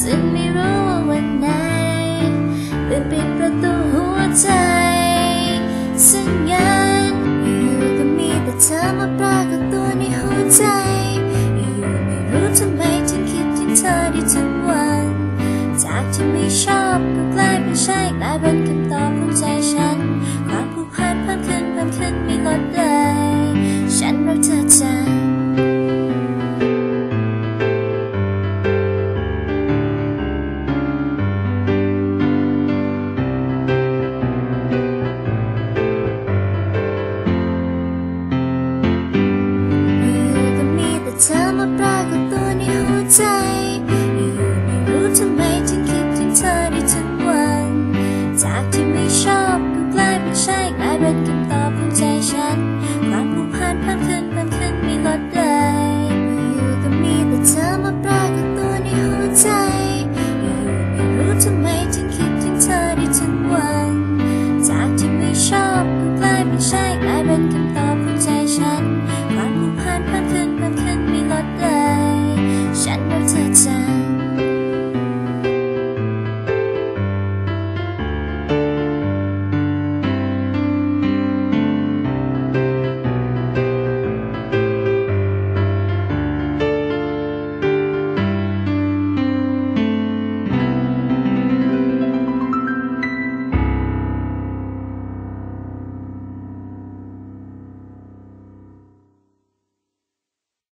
ซึ่งไม่รู้ว่าวันไหนตื่นปิดประตูหัวใจ ซึ่งงานอยู่ก็มีแต่เธอมาปรากฏตัวในหัวใจ อยู่ไม่รู้ทำไมฉันคิดถึงเธอได้ทุกงวัน จากที่ไม่ชอบก็กลายเป็นใช่กลายเป็น